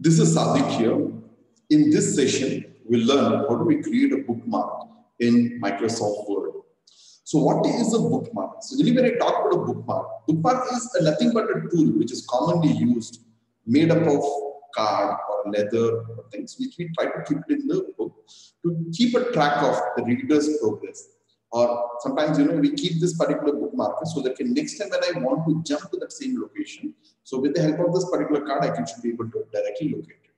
This is Sadiq here. In this session, we'll learn how do we create a bookmark in Microsoft Word. So what is a bookmark? So when I talk about a bookmark, bookmark is a nothing but a tool which is commonly used, made up of card or leather or things, which we try to keep it in the book to keep a track of the reader's progress. Or sometimes, you know, we keep this particular bookmark so that next time when I want to jump to that same location, so with the help of this particular card, I can should be able to directly locate it.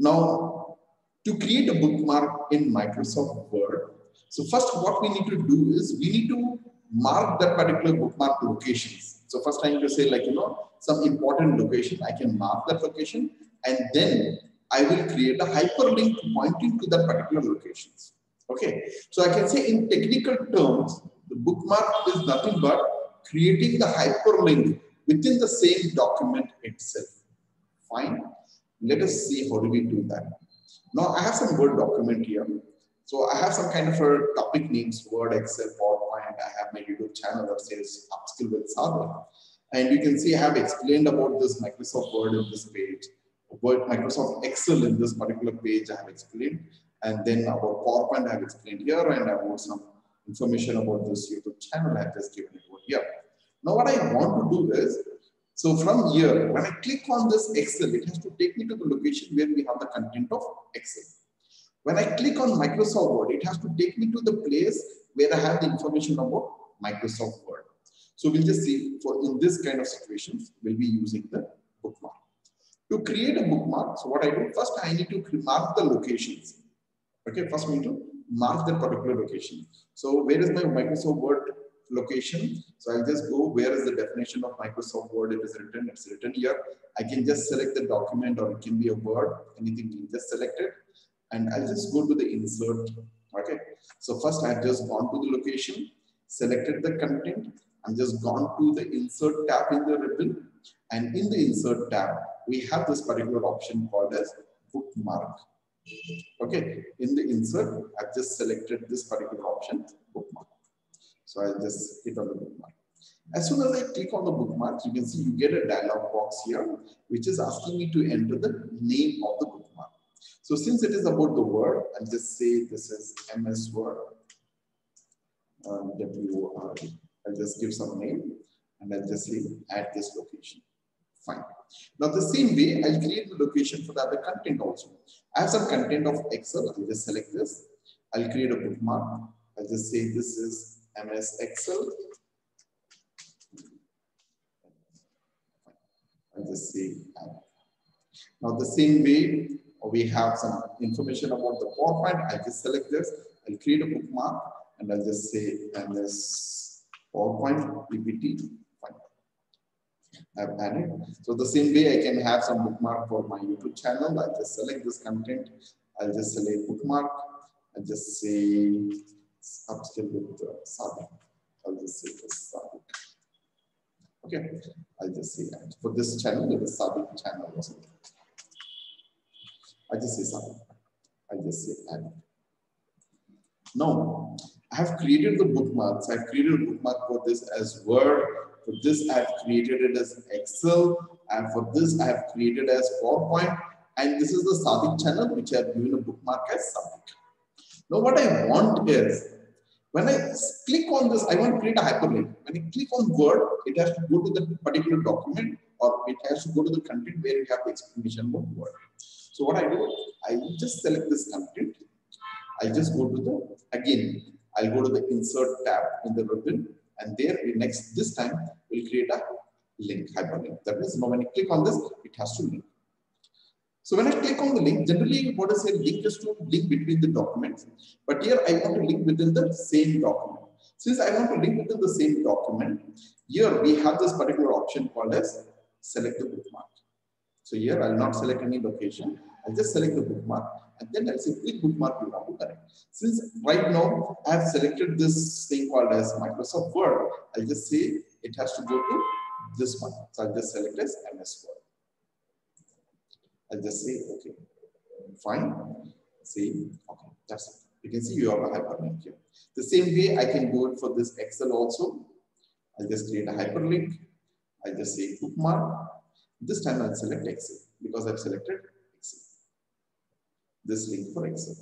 Now, to create a bookmark in Microsoft Word, so first what we need to do is we need to mark that particular bookmark locations. So first I need to say like, you know, some important location, I can mark that location and then I will create a hyperlink pointing to that particular locations. Okay, so I can say in technical terms, the bookmark is nothing but creating the hyperlink within the same document itself. Fine. Let us see how do we do that. Now I have some Word document here. So I have some kind of a topic names, Word, Excel, PowerPoint. I have my YouTube channel that says Upskill with Sadiq. And you can see I have explained about this Microsoft Word in this page, Word, Microsoft Excel in this particular page I have explained. And then about PowerPoint I have explained here and I about some information about this YouTube channel I have just given it over here. Now what I want to do is, so from here, when I click on this Excel, it has to take me to the location where we have the content of Excel. When I click on Microsoft Word, it has to take me to the place where I have the information about Microsoft Word. So we'll just see for in this kind of situations, we'll be using the bookmark. To create a bookmark, so what I do, first I need to mark the locations. Okay, first we need to mark that particular location. So where is my Microsoft Word location? So I'll just go, where is the definition of Microsoft Word? It is written, it's written here. I can just select the document or it can be a word, anything, you just select it. And I'll just go to the insert, okay? So first I've just gone to the location, selected the content, I'm just gone to the insert tab in the ribbon. And in the insert tab, we have this particular option called as bookmark. Okay, in the insert, I've just selected this particular option, bookmark. So I'll just hit on the bookmark. As soon as I click on the bookmark, you can see you get a dialog box here, which is asking me to enter the name of the bookmark. So since it is about the word, I'll just say this is MS Word, um, W-O-R-D. I'll just give some name and I'll just say at this location. Fine. Now the same way, I'll create the location for the other content also. I have some content of Excel. I'll just select this. I'll create a bookmark. I'll just say this is MS Excel. I'll just say Now the same way, we have some information about the PowerPoint. I'll just select this. I'll create a bookmark and I'll just say MS PowerPoint PPT. I've added. So the same way I can have some bookmark for my YouTube channel. I'll just select this content. I'll just select bookmark. I'll just say with uh, Sadiq. I'll just say this. Okay, I'll just say that. For this channel, there is Sadiq channel also. I just say Sadiq. I just say add. Now, I have created the bookmarks. I've created a bookmark for this as Word. For this, I've created it as Excel. And for this, I have created as PowerPoint. And this is the Sadiq channel, which I've given a bookmark as Sadiq. Now, what I want is, when I click on this, I want to create a hyperlink. When I click on Word, it has to go to the particular document or it has to go to the content where you have the explanation about Word. So what I do, I just select this content. I'll just go to the, again, I'll go to the insert tab in the ribbon and there we next, this time we'll create a link, hyperlink. That means now when you click on this, it has to link. So when I click on the link, generally what I say link is to link between the documents. But here I want to link within the same document. Since I want to link within the same document, here we have this particular option called as select the bookmark. So here I'll not select any location. I'll just select the bookmark and then I'll say which bookmark you want to connect. Since right now I have selected this thing called as Microsoft Word, I'll just say it has to go to this one. So I'll just select as MS Word. I'll just say, okay, fine. See, okay, that's it. You can see you have a hyperlink here. The same way I can it for this Excel also. I'll just create a hyperlink. I'll just say bookmark. This time I'll select Excel. because I've selected Excel. This link for Excel.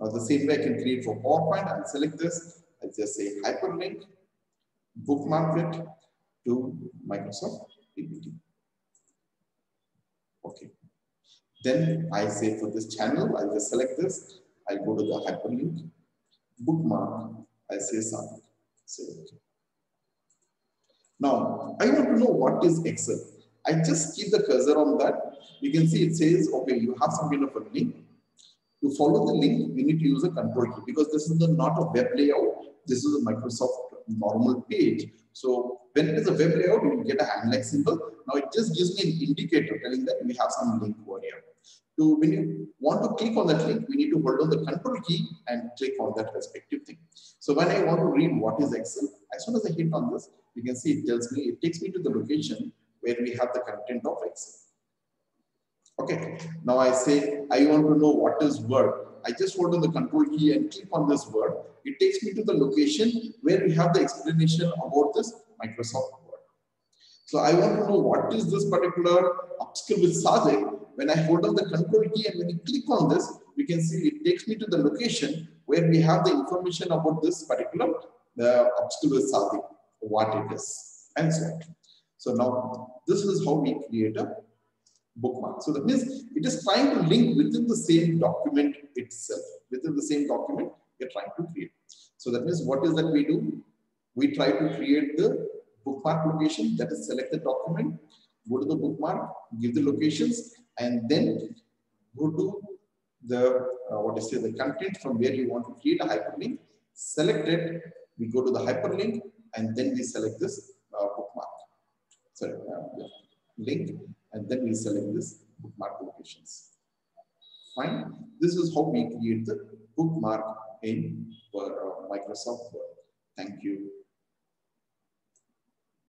Now the same way I can create for PowerPoint, I'll select this. I'll just say hyperlink, bookmark it to Microsoft PPT. Okay. Then I say for this channel, I'll just select this. I'll go to the hyperlink, bookmark, I say okay. Now, I want to know what is Excel. I just keep the cursor on that. You can see it says, okay, you have some kind of a link. To follow the link, you need to use a control key because this is the, not a web layout. This is a Microsoft normal page. So when it is a web layout, you get a hand like symbol. Now it just gives me an indicator telling that we have some link over here. So when you want to click on that link, we need to hold on the control key and click on that respective thing. So when I want to read what is Excel, as soon as I hit on this, you can see it tells me, it takes me to the location where we have the content of Excel. Okay, now I say, I want to know what is Word. I just hold on the control key and click on this word. It takes me to the location where we have the explanation about this Microsoft Word. So I want to know what is this particular upskill with. When I hold on the control key and when you click on this, we can see it takes me to the location where we have the information about this particular the upskill with what it is, and so on. So now this is how we create a bookmark. So that means it is trying to link within the same document itself. Within the same document, we're trying to create. So that means what is that we do? We try to create the bookmark location, that is select the document, go to the bookmark, give the locations, and then go to the, uh, what is say, the content from where you want to create a hyperlink, select it, we go to the hyperlink, and then we select this uh, bookmark. Sorry, uh, link, and then we select this bookmark locations. Fine. This is how we create the bookmark in uh, Microsoft Word. Thank you.